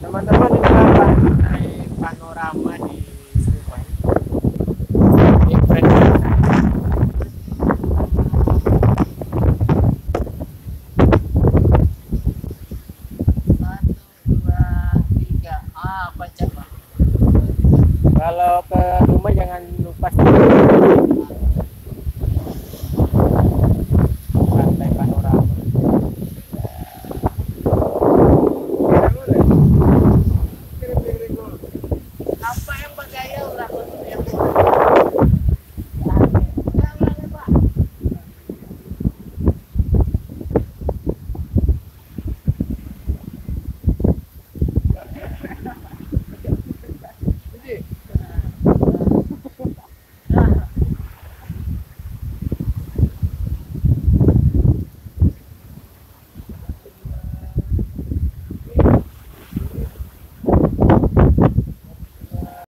teman-teman ini pantai panorama di tiga. Ah, kalau ke rumah jangan lupa ang pagkayaw, rapot.